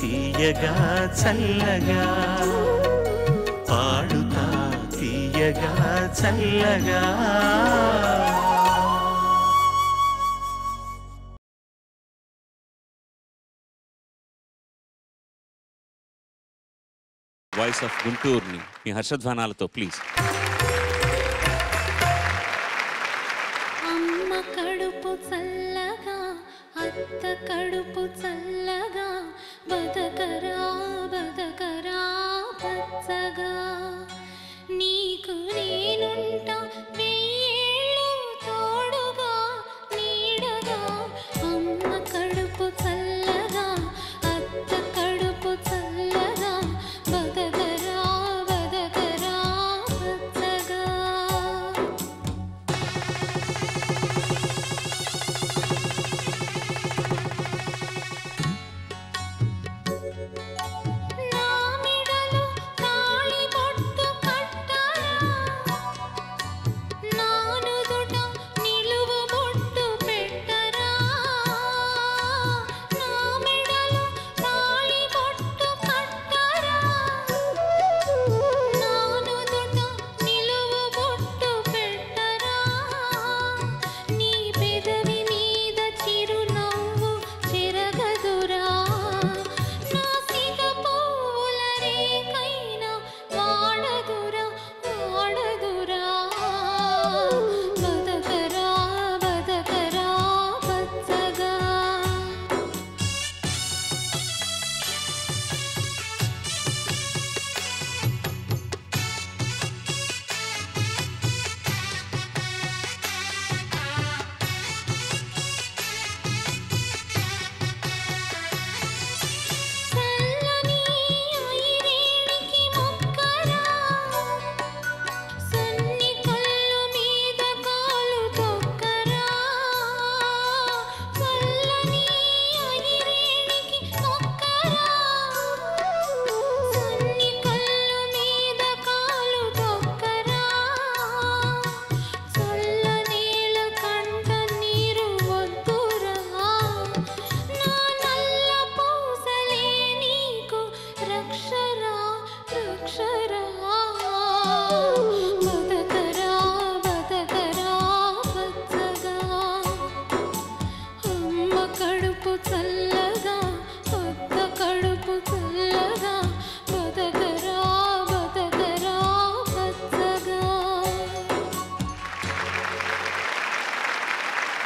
తీయగా చల్లగా పాడుతా తీయగా చల్లగా. వాయిస్ ఆఫ్ గుంటూరుని మీ హర్షధ్వానాలతో ప్లీజ్ అమ్మ కడుపు చల్లగా అత్త కడుపు చల్లగా బతకరా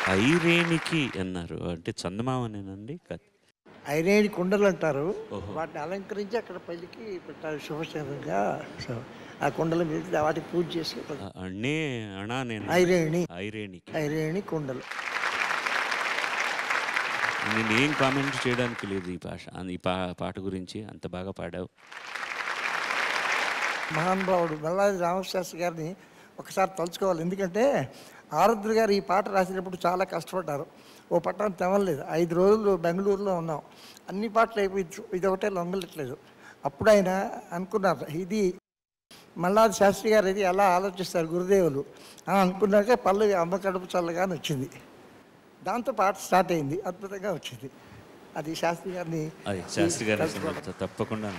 ఐరేణికి అన్నారు. అంటే చందమామనేనండి. ఐరేడి కుండలు అంటారు. వాటిని అలంకరించి అక్కడ పెళ్ళికి పెట్టారు శుభశంగా సో ఆ కుండల మీద వాటికి పూజ చేసి ఆ, అన్నే అణా నేను. ఐరేణి. ఐరేణికి. ఐరేణి కుండలు. నేను ఏం కామెంట్ చేయడానికి లేదు ఈ భాష ఈ పా పాట గురించి. అంత బాగా పాడావు. మహానుభావుడు మల్లాది రామశాస్త్రి గారిని ఒకసారి తలుచుకోవాలి. ఎందుకంటే ఆరుద్ర గారు ఈ పాట రాసినప్పుడు చాలా కష్టపడ్డారు. ఓ పట్టణం తెవలేదు ఐదు రోజులు బెంగళూరులో ఉన్నాం. అన్ని పాటలు అయిపోయి ఇది ఒకటే లొంగలట్లేదు. అప్పుడు ఆయన అనుకున్నారు ఇది మల్లాది శాస్త్రి గారు ఇది ఎలా ఆలోచిస్తారు గురుదేవులు? అని అనుకున్నాక పల్లవి అమ్మ కడుపు చల్లగా అని వచ్చింది. దాంతో పాట స్టార్ట్ అయింది. అద్భుతంగా వచ్చింది. అది శాస్త్రి గారిని శాస్త్రి గారు తప్పకుండా